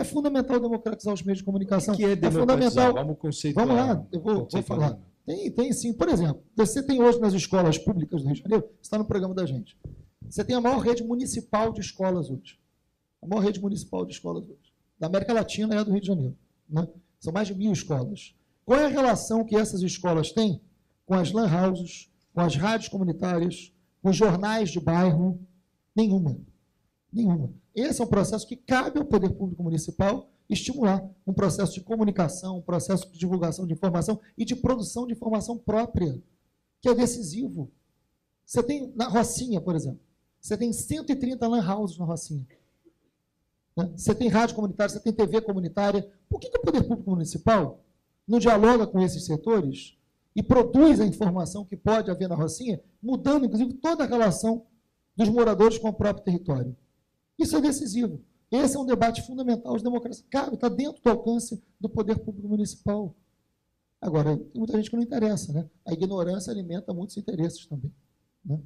É fundamental democratizar os meios de comunicação. O que é é fundamental. Vamos conceituar. Vamos lá, eu vou, vou falar. Tem, tem sim. Por exemplo, você tem hoje nas escolas públicas do Rio de Janeiro, está no programa da gente. Você tem a maior rede municipal de escolas hoje. A maior rede municipal de escolas hoje. Da América Latina é a do Rio de Janeiro. Né? São mais de mil escolas. Qual é a relação que essas escolas têm com as lan houses, com as rádios comunitárias, com os jornais de bairro? Nenhuma. Nenhuma. Esse é um processo que cabe ao poder público municipal estimular um processo de comunicação, um processo de divulgação de informação e de produção de informação própria, que é decisivo. Você tem na Rocinha, por exemplo, você tem 130 lan houses na Rocinha. Né? Você tem rádio comunitária, você tem TV comunitária. Por que, que o poder público municipal não dialoga com esses setores e produz a informação que pode haver na Rocinha, mudando, inclusive, toda a relação dos moradores com o próprio território? Isso é decisivo. Esse é um debate fundamental de democracia. Cabe, está dentro do alcance do poder público municipal. Agora, tem muita gente que não interessa, né? A ignorância alimenta muitos interesses também. Né?